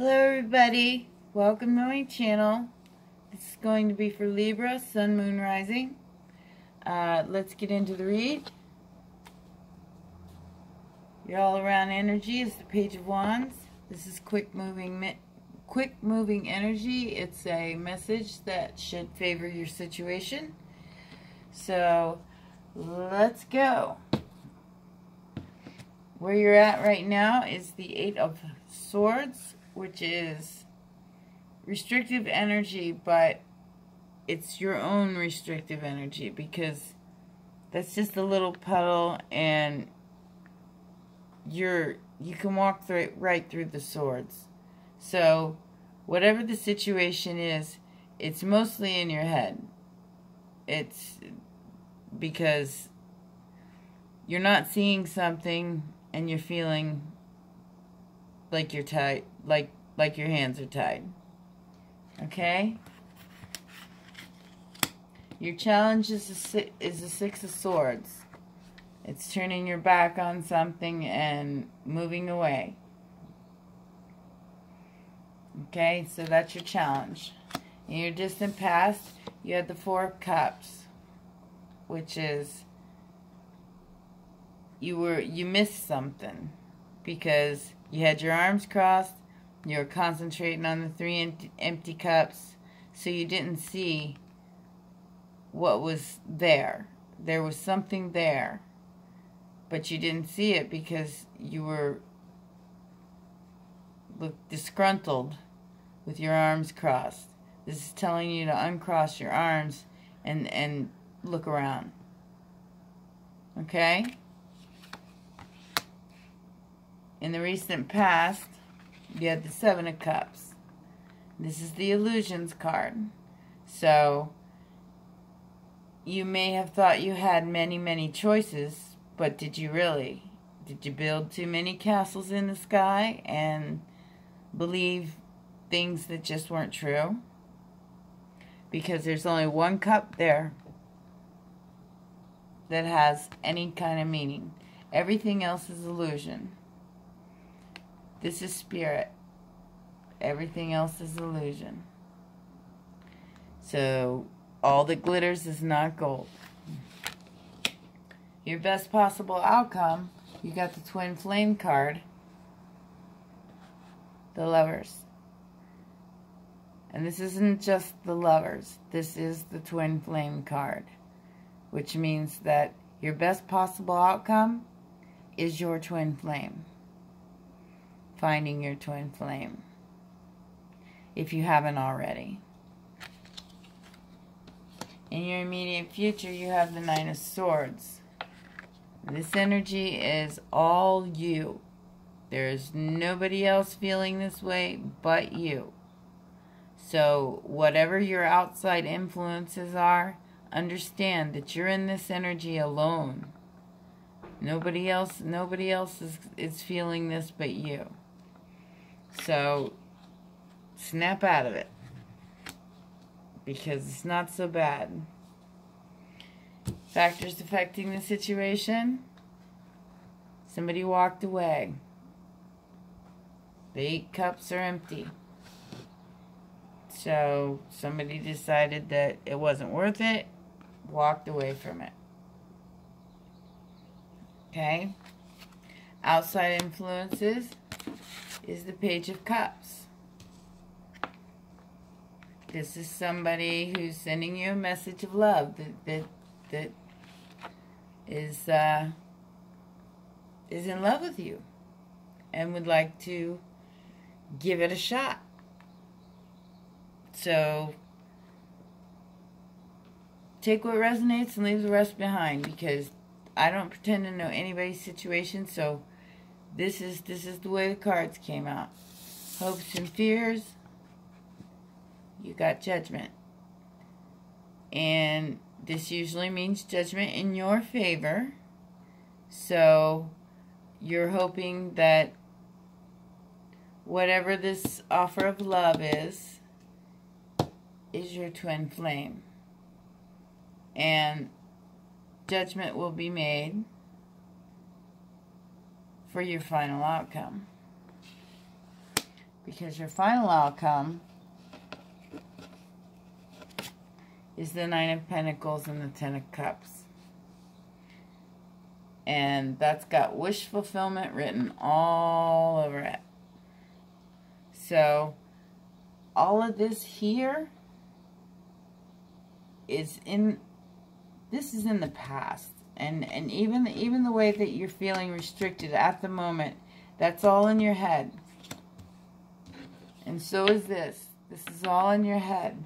Hello everybody, welcome to my channel. This is going to be for Libra, Sun, Moon, Rising. Uh, let's get into the read. Your all-around energy is the Page of Wands. This is quick moving, quick moving energy. It's a message that should favor your situation. So, let's go. Where you're at right now is the Eight of Swords which is restrictive energy, but it's your own restrictive energy because that's just a little puddle and you're you can walk through right through the swords. So whatever the situation is, it's mostly in your head. It's because you're not seeing something and you're feeling like you're tight, like like your hands are tied. Okay. Your challenge is a, is a six of swords. It's turning your back on something and moving away. Okay, so that's your challenge. In your distant past, you had the Four of Cups, which is you were you missed something because you had your arms crossed. You were concentrating on the three empty cups. So you didn't see what was there. There was something there. But you didn't see it because you were looked disgruntled with your arms crossed. This is telling you to uncross your arms and, and look around. Okay? In the recent past, you had the Seven of Cups. This is the Illusions card. So, you may have thought you had many, many choices, but did you really? Did you build too many castles in the sky and believe things that just weren't true? Because there's only one cup there that has any kind of meaning. Everything else is illusion. This is spirit. Everything else is illusion. So, all that glitters is not gold. Your best possible outcome, you got the twin flame card. The lovers. And this isn't just the lovers. This is the twin flame card. Which means that your best possible outcome is your twin flame finding your twin flame if you haven't already. In your immediate future, you have the Nine of Swords. This energy is all you. There's nobody else feeling this way but you. So, whatever your outside influences are, understand that you're in this energy alone. Nobody else nobody else is, is feeling this but you. So, snap out of it. Because it's not so bad. Factors affecting the situation. Somebody walked away. The eight cups are empty. So, somebody decided that it wasn't worth it, walked away from it. Okay? Outside influences is the Page of Cups. This is somebody who's sending you a message of love that that that is uh, is in love with you and would like to give it a shot. So take what resonates and leave the rest behind because I don't pretend to know anybody's situation, so this is this is the way the cards came out. Hopes and fears. You got judgment. And this usually means judgment in your favor. So you're hoping that whatever this offer of love is, is your twin flame. And judgment will be made for your final outcome. Because your final outcome is the Nine of Pentacles and the Ten of Cups. And that's got wish fulfillment written all over it. So, all of this here is in, this is in the past. And, and even, even the way that you're feeling restricted at the moment, that's all in your head. And so is this. This is all in your head.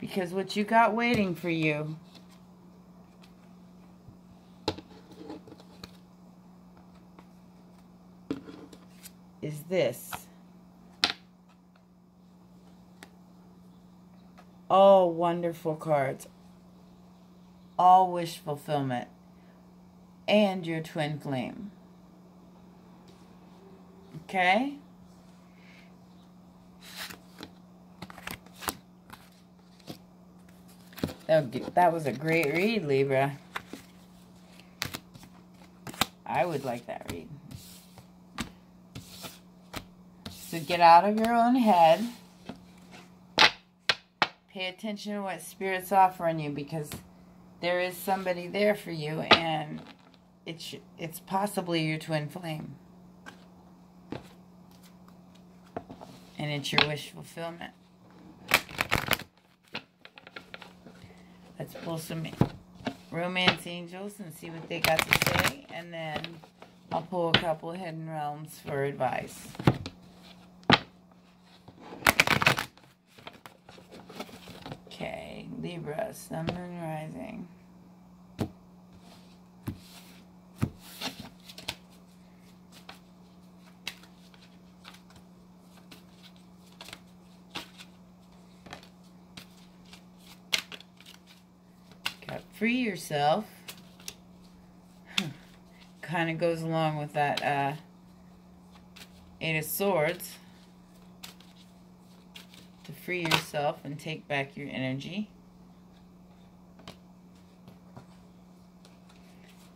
Because what you got waiting for you is this. All wonderful cards. All wish fulfillment. And your twin flame. Okay? That was a great read, Libra. I would like that read. So get out of your own head. Pay attention to what Spirit's offering you because there is somebody there for you and it's, it's possibly your twin flame. And it's your wish fulfillment. Let's pull some romance angels and see what they got to say. And then I'll pull a couple hidden realms for advice. Okay, Libra, Sun, Moon, Rising. Free yourself. kind of goes along with that uh, Eight of Swords. To free yourself and take back your energy.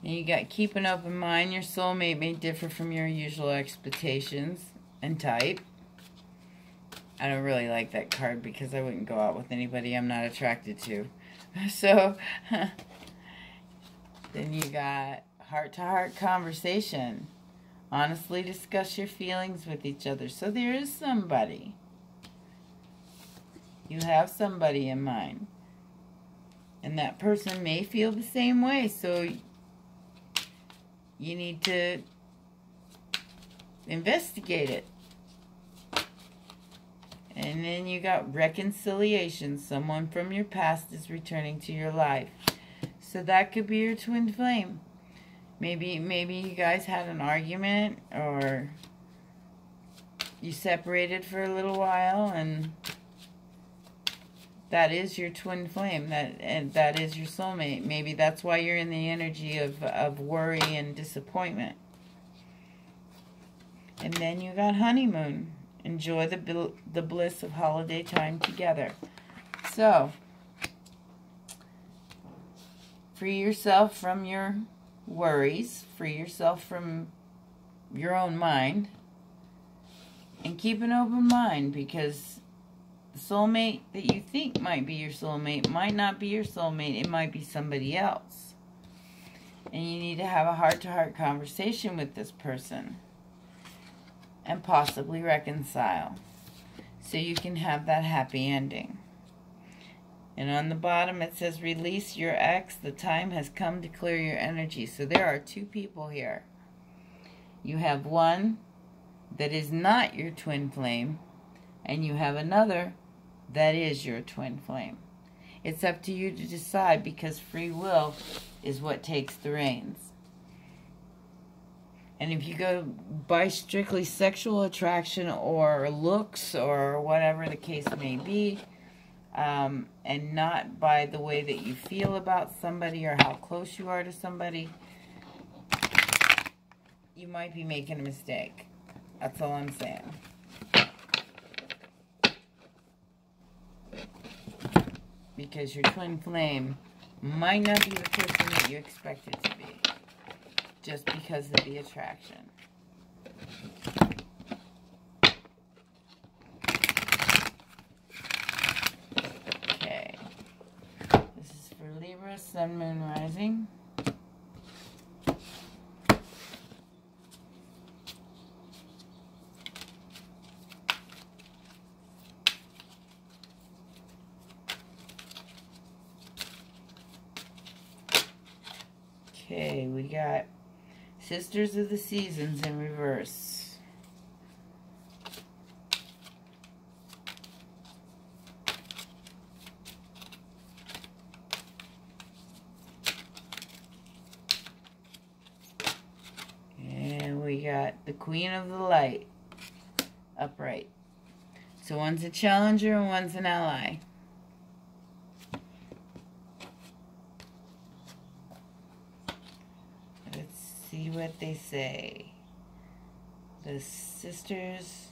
And you got keep an open mind. Your soulmate may differ from your usual expectations and type. I don't really like that card because I wouldn't go out with anybody I'm not attracted to. So, then you got heart to heart conversation. Honestly discuss your feelings with each other. So there is somebody. You have somebody in mind. And that person may feel the same way. So you need to investigate it. And then you got reconciliation. Someone from your past is returning to your life. So that could be your twin flame. Maybe maybe you guys had an argument or you separated for a little while and that is your twin flame that and that is your soulmate maybe that's why you're in the energy of of worry and disappointment and then you got honeymoon enjoy the, the bliss of holiday time together. So, free yourself from your worries, free yourself from your own mind, and keep an open mind because the soulmate that you think might be your soulmate might not be your soulmate. It might be somebody else. And you need to have a heart-to-heart -heart conversation with this person and possibly reconcile. So you can have that happy ending. And on the bottom it says, release your ex. The time has come to clear your energy. So there are two people here. You have one that is not your twin flame, and you have another that is your twin flame. It's up to you to decide because free will is what takes the reins. And if you go by strictly sexual attraction or looks or whatever the case may be, um, and not by the way that you feel about somebody or how close you are to somebody, you might be making a mistake. That's all I'm saying. Because your twin flame might not be the person that you expect it to be just because of the attraction. Okay. This is for Libra, Sun, Moon, Rising. Okay, we got Sisters of the Seasons in reverse. And we got the Queen of the Light upright. So one's a challenger and one's an ally. see what they say. The Sisters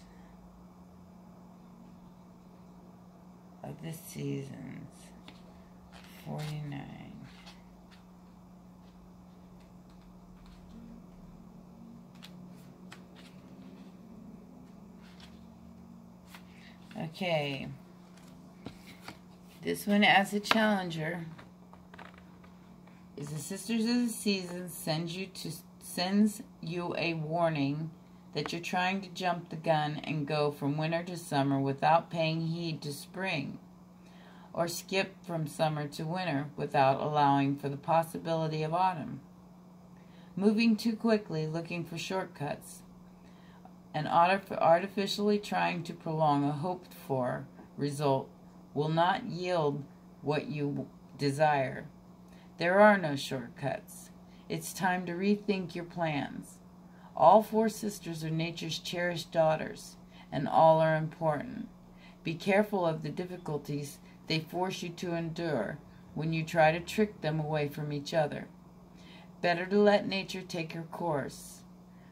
of the Seasons, 49. Okay. This one as a challenger is the Sisters of the Seasons send you to sends you a warning that you're trying to jump the gun and go from winter to summer without paying heed to spring, or skip from summer to winter without allowing for the possibility of autumn. Moving too quickly, looking for shortcuts, and artificially trying to prolong a hoped for result will not yield what you desire. There are no shortcuts. It's time to rethink your plans. All four sisters are nature's cherished daughters, and all are important. Be careful of the difficulties they force you to endure when you try to trick them away from each other. Better to let nature take her course.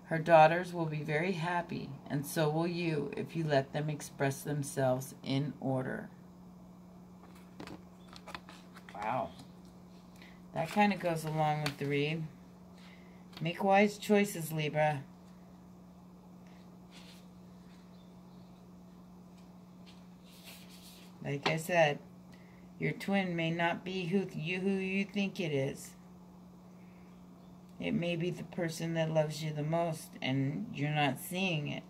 Her daughters will be very happy, and so will you if you let them express themselves in order. Wow. That kind of goes along with the read. Make wise choices, Libra. Like I said, your twin may not be who you who you think it is. It may be the person that loves you the most and you're not seeing it.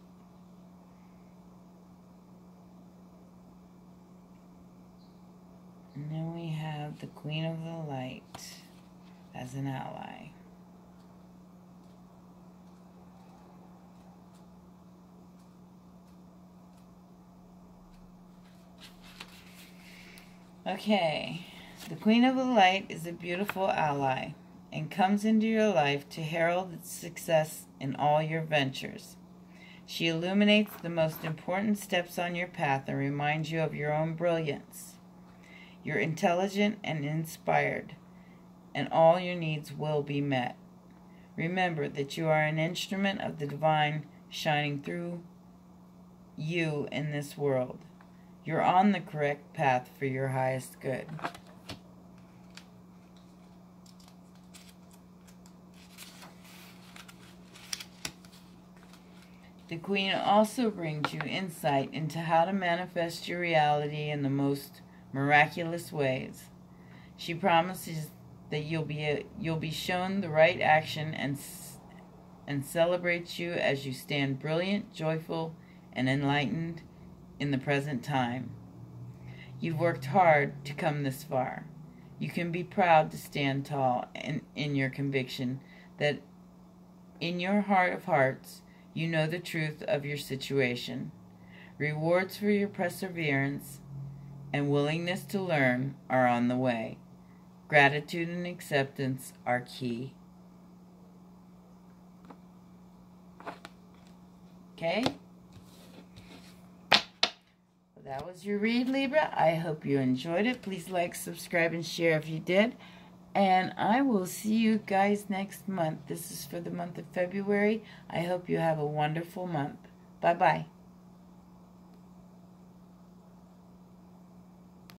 And then we have the Queen of the Light as an ally. Okay, the Queen of the Light is a beautiful ally and comes into your life to herald its success in all your ventures. She illuminates the most important steps on your path and reminds you of your own brilliance. You're intelligent and inspired, and all your needs will be met. Remember that you are an instrument of the divine shining through you in this world. You're on the correct path for your highest good. The Queen also brings you insight into how to manifest your reality in the most miraculous ways. She promises that you'll be a, you'll be shown the right action and and celebrates you as you stand brilliant, joyful, and enlightened in the present time. You've worked hard to come this far. You can be proud to stand tall in, in your conviction that in your heart of hearts you know the truth of your situation. Rewards for your perseverance and willingness to learn are on the way. Gratitude and acceptance are key. Okay? that was your read, Libra. I hope you enjoyed it. Please like, subscribe, and share if you did. And I will see you guys next month. This is for the month of February. I hope you have a wonderful month. Bye-bye.